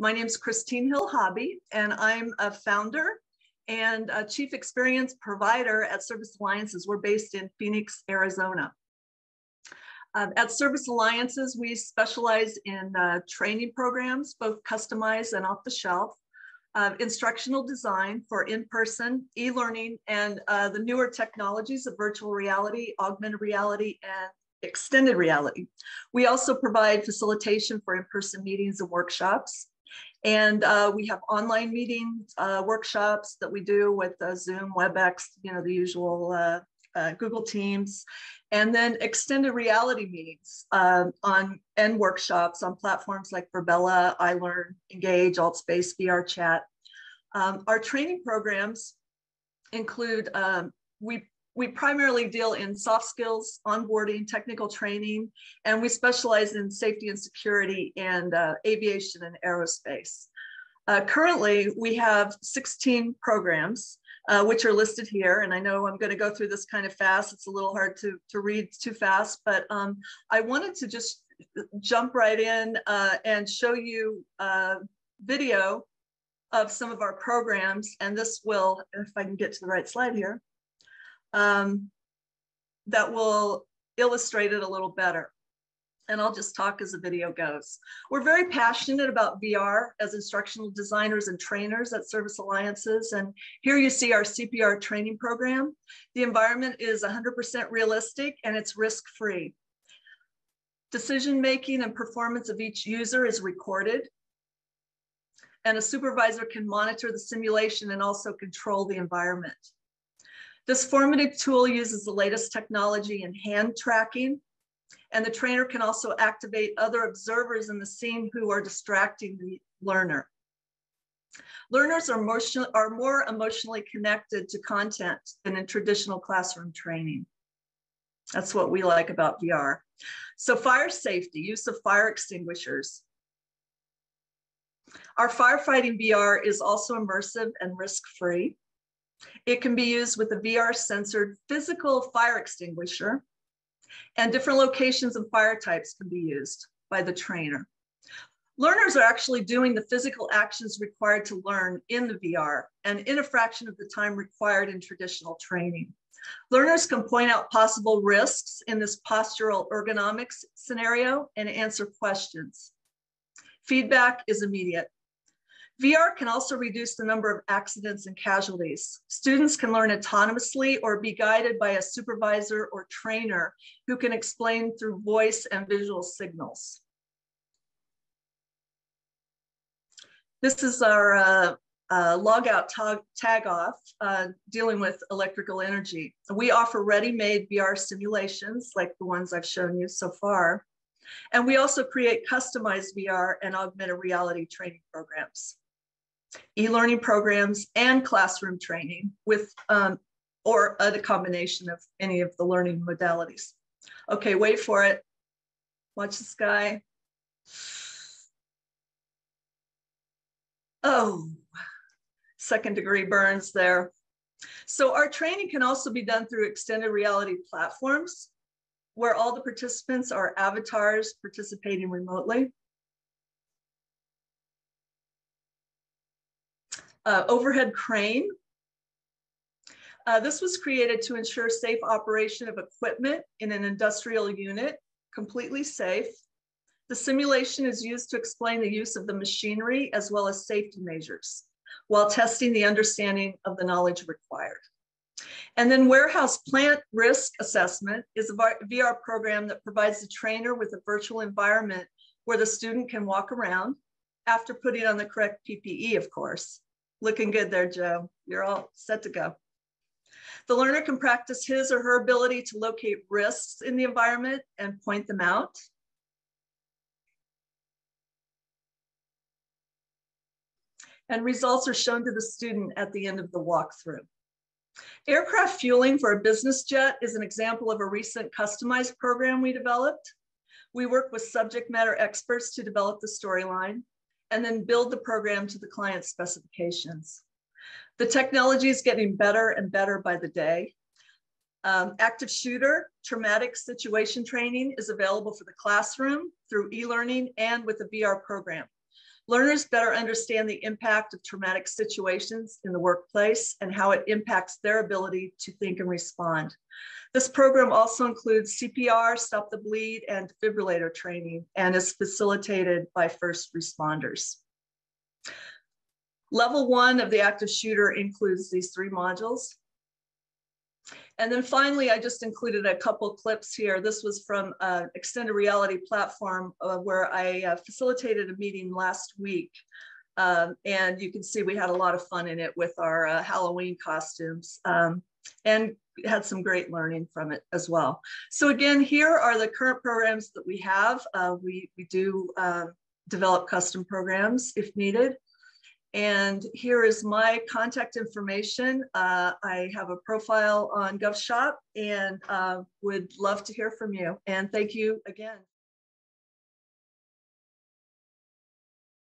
My name is Christine Hill Hobby, and I'm a founder and a chief experience provider at Service Alliances. We're based in Phoenix, Arizona. Um, at Service Alliances, we specialize in uh, training programs, both customized and off the shelf, uh, instructional design for in-person, e-learning, and uh, the newer technologies of virtual reality, augmented reality, and extended reality. We also provide facilitation for in-person meetings and workshops. And uh, we have online meetings, uh, workshops that we do with uh, Zoom, WebEx, you know, the usual uh, uh, Google Teams, and then extended reality meetings um, on and workshops on platforms like Virbela, iLearn, Engage, AltSpace, VR Chat. Um, our training programs include um, we we primarily deal in soft skills, onboarding, technical training, and we specialize in safety and security and uh, aviation and aerospace. Uh, currently, we have 16 programs, uh, which are listed here. And I know I'm going to go through this kind of fast. It's a little hard to, to read too fast, but um, I wanted to just jump right in uh, and show you a video of some of our programs. And this will, if I can get to the right slide here, um, that will illustrate it a little better. And I'll just talk as the video goes. We're very passionate about VR as instructional designers and trainers at Service Alliances. And here you see our CPR training program. The environment is 100% realistic and it's risk-free. Decision making and performance of each user is recorded. And a supervisor can monitor the simulation and also control the environment. This formative tool uses the latest technology in hand tracking, and the trainer can also activate other observers in the scene who are distracting the learner. Learners are, are more emotionally connected to content than in traditional classroom training. That's what we like about VR. So fire safety, use of fire extinguishers. Our firefighting VR is also immersive and risk-free. It can be used with a VR sensored physical fire extinguisher and different locations and fire types can be used by the trainer. Learners are actually doing the physical actions required to learn in the VR and in a fraction of the time required in traditional training. Learners can point out possible risks in this postural ergonomics scenario and answer questions. Feedback is immediate. VR can also reduce the number of accidents and casualties. Students can learn autonomously or be guided by a supervisor or trainer who can explain through voice and visual signals. This is our uh, uh, lockout tag, off uh, dealing with electrical energy. We offer ready-made VR simulations like the ones I've shown you so far. And we also create customized VR and augmented reality training programs e-learning programs and classroom training with um, or a combination of any of the learning modalities. Okay, wait for it. Watch the sky. Oh, second degree burns there. So our training can also be done through extended reality platforms where all the participants are avatars participating remotely. Uh, overhead crane. Uh, this was created to ensure safe operation of equipment in an industrial unit, completely safe. The simulation is used to explain the use of the machinery as well as safety measures while testing the understanding of the knowledge required. And then warehouse plant risk assessment is a VR program that provides the trainer with a virtual environment where the student can walk around after putting on the correct PPE, of course. Looking good there, Joe. You're all set to go. The learner can practice his or her ability to locate risks in the environment and point them out. And results are shown to the student at the end of the walkthrough. Aircraft fueling for a business jet is an example of a recent customized program we developed. We work with subject matter experts to develop the storyline and then build the program to the client's specifications. The technology is getting better and better by the day. Um, active shooter traumatic situation training is available for the classroom through e-learning and with the VR program. Learners better understand the impact of traumatic situations in the workplace and how it impacts their ability to think and respond. This program also includes CPR, Stop the Bleed, and defibrillator training and is facilitated by first responders. Level one of the active shooter includes these three modules. And then finally, I just included a couple clips here. This was from an extended reality platform uh, where I uh, facilitated a meeting last week. Um, and you can see we had a lot of fun in it with our uh, Halloween costumes um, and had some great learning from it as well. So again, here are the current programs that we have. Uh, we, we do um, develop custom programs if needed. And here is my contact information. Uh, I have a profile on GovShop and uh, would love to hear from you. And thank you again.